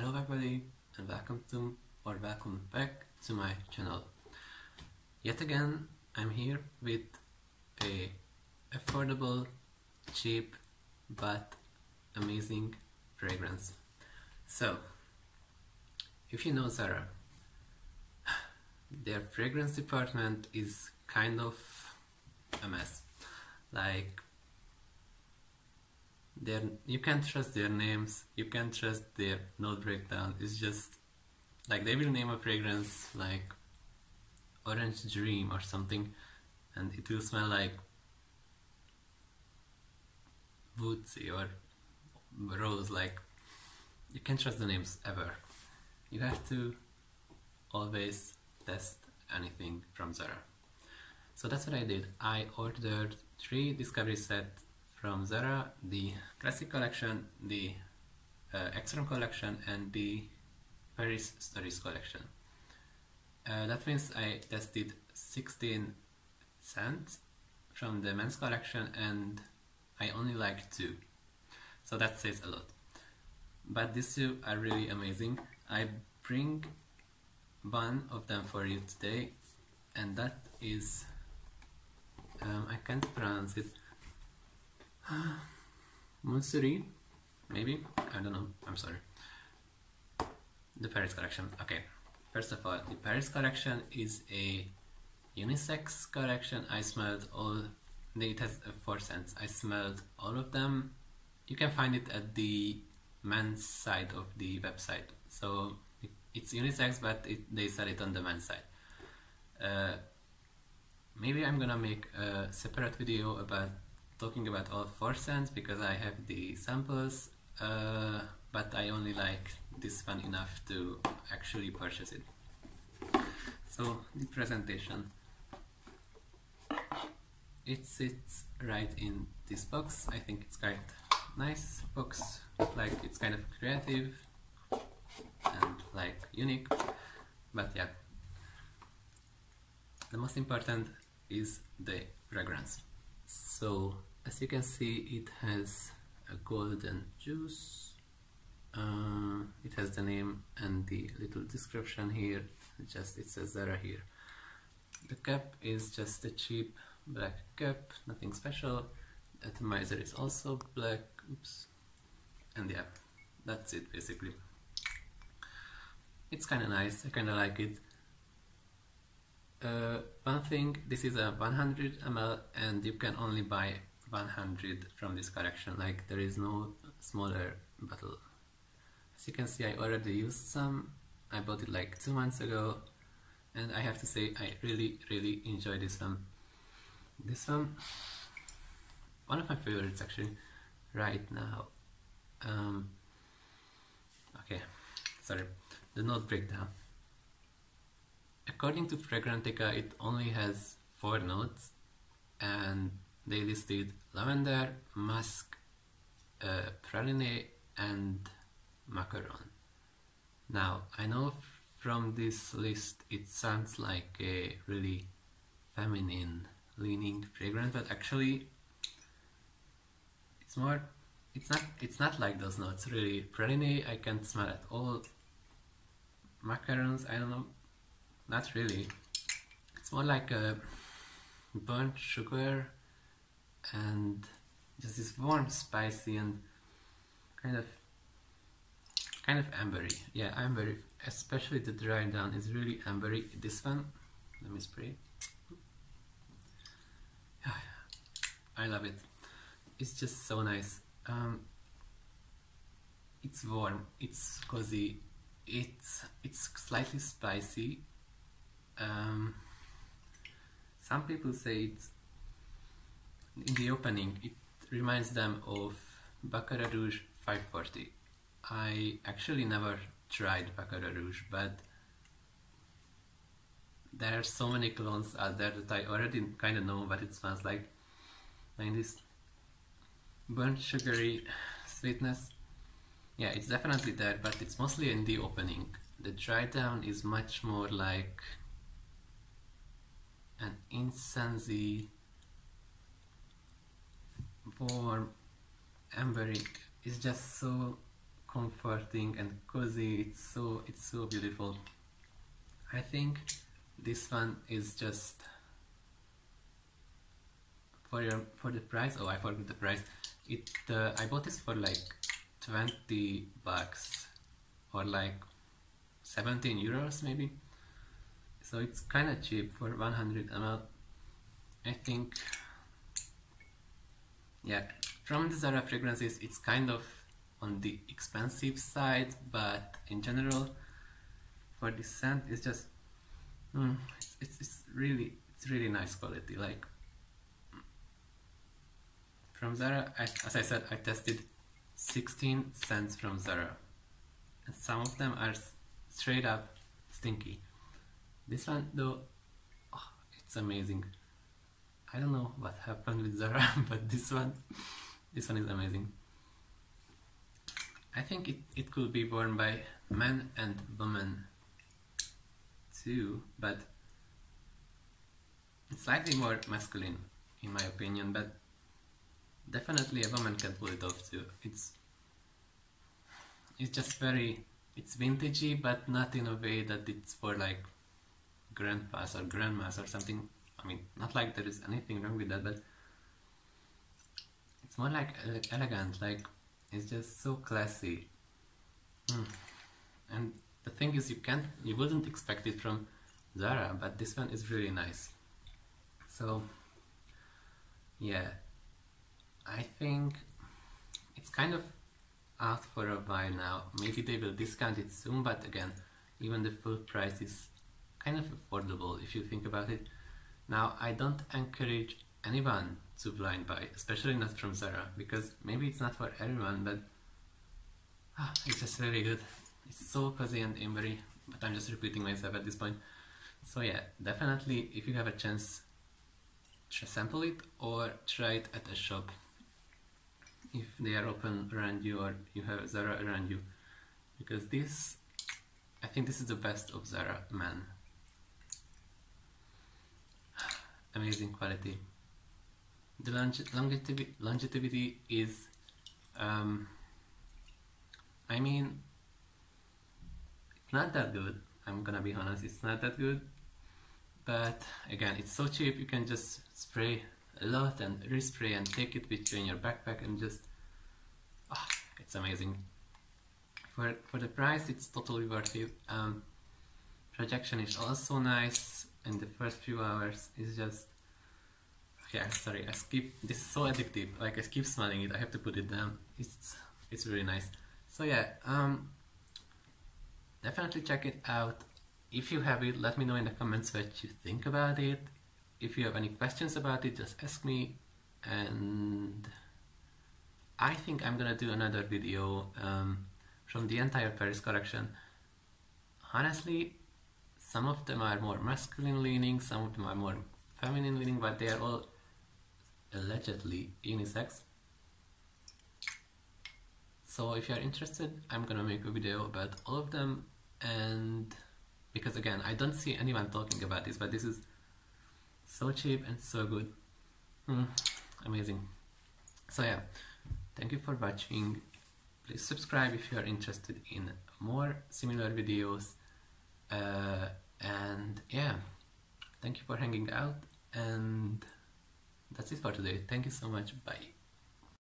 Hello everybody and welcome to or welcome back to my channel. Yet again I'm here with a affordable, cheap but amazing fragrance. So if you know Zara, their fragrance department is kind of a mess. Like their you can't trust their names you can't trust their note breakdown. It's just like they will name a fragrance like orange dream or something and it will smell like woodsy or rose like you can't trust the names ever. You have to always test anything from Zara so that's what I did. I ordered three discovery sets from Zara, the Classic collection, the uh, Extreme collection, and the Paris Stories collection. Uh, that means I tested 16 scents from the men's collection and I only like two. So that says a lot. But these two are really amazing. I bring one of them for you today and that is um, I can't pronounce it Munsuri, maybe? I don't know, I'm sorry. The Paris collection, okay. First of all, the Paris collection is a unisex collection. I smelled all, it has four scents. I smelled all of them. You can find it at the men's side of the website. So it's unisex, but it, they sell it on the men's side. Uh, maybe I'm gonna make a separate video about talking about all four scents because I have the samples uh, but I only like this one enough to actually purchase it. So the presentation. It sits right in this box. I think it's quite nice box, like it's kind of creative and like unique, but yeah. The most important is the fragrance. So as you can see it has a golden juice. Uh, it has the name and the little description here. Just it says Zara here. The cap is just a cheap black cap nothing special. Atomizer is also black. Oops. And yeah that's it basically. It's kind of nice. I kind of like it. Uh, one thing this is a 100 ml and you can only buy 100 from this collection like there is no smaller bottle. As you can see I already used some. I bought it like two months ago and I have to say I really really enjoy this one. This one one of my favorites actually right now. Um, okay sorry. The note breakdown. According to Fragrantica it only has four notes and they listed lavender, musk, uh, praline and macaron. Now I know from this list it sounds like a really feminine leaning fragrance but actually it's more it's not it's not like those notes really. Praline I can't smell at all. Macarons I don't know. Not really. It's more like a burnt sugar and just this warm, spicy and kind of kind of ambery. Yeah, ambery. Especially the dry down is really ambery. This one, let me spray. Yeah, I love it. It's just so nice. Um, it's warm. It's cozy. It's it's slightly spicy. Um, some people say it's in the opening it reminds them of Baccarat Rouge 540. I actually never tried Baccarat Rouge but there are so many clones out there that I already kind of know what it smells like. Like this burnt sugary sweetness. Yeah, it's definitely there, but it's mostly in the opening. The dry down is much more like an incensey warm, ambery. It's just so comforting and cozy. It's so it's so beautiful. I think this one is just for your for the price. Oh, I forgot the price. It uh, I bought this for like 20 bucks or like 17 euros maybe. So it's kind of cheap for 100 ml. I think yeah. From the Zara fragrances it's kind of on the expensive side but in general for this scent it's just mm, it's, it's, really it's really nice quality. Like from Zara as, as I said I tested 16 scents from Zara and some of them are straight up stinky. This one though oh, it's amazing I don't know what happened with Zara but this one this one is amazing I think it, it could be worn by men and women too, but it's slightly more masculine in my opinion, but definitely a woman can pull it off too. It's it's just very it's vintagey but not in a way that it's for like grandpas or grandmas or something. I mean, not like there is anything wrong with that, but it's more like elegant, like it's just so classy. Mm. And the thing is, you can't, you wouldn't expect it from Zara, but this one is really nice. So, yeah, I think it's kind of out for a while now. Maybe they will discount it soon, but again, even the full price is kind of affordable if you think about it. Now, I don't encourage anyone to blind buy, especially not from Zara, because maybe it's not for everyone, but ah, it's just really good. It's so cozy and ambery, but I'm just repeating myself at this point. So yeah, definitely if you have a chance, sample it or try it at a shop if they are open around you or you have Zara around you, because this, I think this is the best of Zara man. Amazing quality. The longevity, longevity is um, I mean it's not that good I'm gonna be honest it's not that good. But again it's so cheap you can just spray a lot and respray and take it in your backpack and just oh, it's amazing. For, for the price it's totally worth it. Um, projection is also nice in the first few hours it's just yeah, sorry, I skip, this is so addictive, like I keep smelling it, I have to put it down, it's, it's really nice. So yeah, um, definitely check it out. If you have it, let me know in the comments what you think about it. If you have any questions about it, just ask me. And I think I'm gonna do another video um, from the entire Paris collection. Honestly, some of them are more masculine leaning, some of them are more feminine leaning, but they are all allegedly unisex. So if you're interested, I'm gonna make a video about all of them and because again, I don't see anyone talking about this, but this is so cheap and so good. Mm, amazing. So yeah, thank you for watching. Please subscribe if you are interested in more similar videos. Uh, and yeah, thank you for hanging out and that's it for today. Thank you so much. Bye.